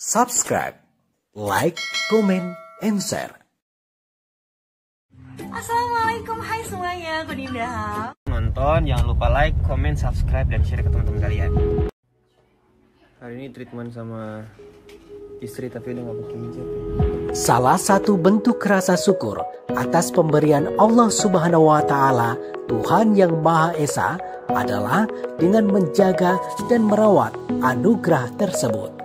subscribe, like, comment, and share. Assalamualaikum, hai semuanya, aku Dinda. Nonton, jangan lupa like, comment, subscribe, dan share ke teman-teman kalian. Hari ini treatment sama istri tapi udah gak pakai hijab. Salah satu bentuk rasa syukur atas pemberian Allah Subhanahu wa taala, Tuhan yang Maha Esa adalah dengan menjaga dan merawat anugerah tersebut.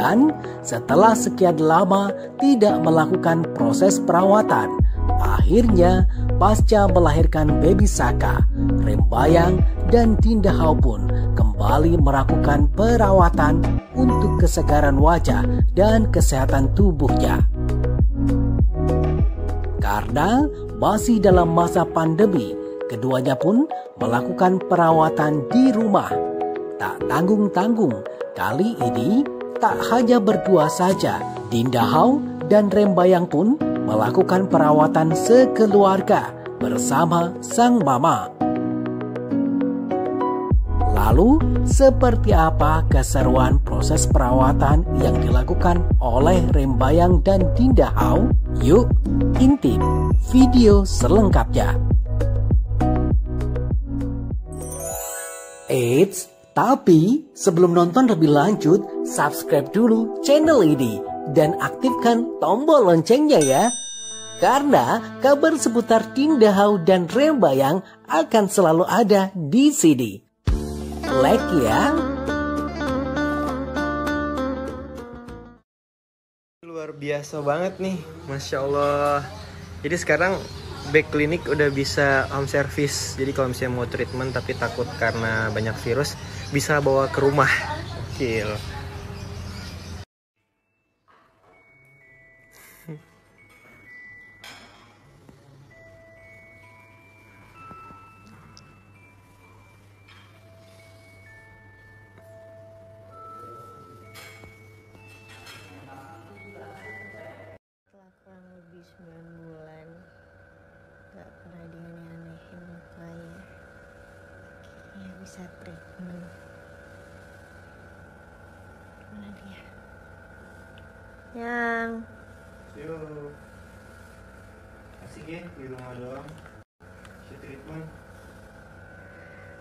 Dan setelah sekian lama tidak melakukan proses perawatan, akhirnya pasca melahirkan baby Saka, Rembayang dan Dinda Hau pun kembali melakukan perawatan untuk kesegaran wajah dan kesehatan tubuhnya. Karena masih dalam masa pandemi, keduanya pun melakukan perawatan di rumah. Tak tanggung-tanggung, kali ini tak hanya berdua saja, Dinda Hau dan Rembayang pun melakukan perawatan sekeluarga bersama sang mama. Lalu, seperti apa keseruan proses perawatan yang dilakukan oleh Rembayang dan Dinda Hau? Yuk, intip video selengkapnya. Eits, tapi sebelum nonton lebih lanjut, subscribe dulu channel ini dan aktifkan tombol loncengnya ya. Karena kabar seputar Dinda Hau dan Rembayang akan selalu ada di sini. Like ya. Luar biasa banget nih, Masya Allah. Jadi sekarang back clinic udah bisa home service. Jadi kalau misalnya mau treatment tapi takut karena banyak virus, bisa bawa ke rumah. Gokil. Bisa treatment. Mana dia? Yang Yo. Asik ya di rumah doang. Si treatment.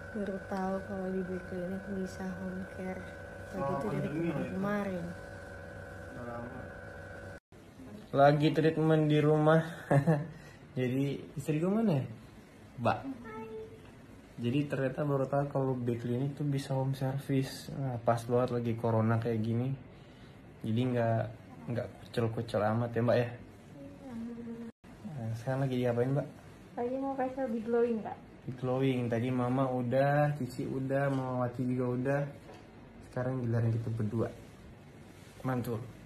baru tahu kalau di Back Clinic bisa home care. Oh, Begitu dari pandemi ya? kemarin. Lagi treatment di rumah. Jadi istri gue mana ya? Mbak. Jadi ternyata baru tahu kalau back clinic tuh bisa home service. Nah, pas banget lagi corona kayak gini. Jadi nggak nggak kucel-kucel amat ya mbak ya. Nah, sekarang lagi diapain mbak? Lagi mau facial lebih glowing kak? Di glowing. Tadi mama udah, cici udah, mama Wati juga udah. Sekarang giliran kita berdua. Mantul.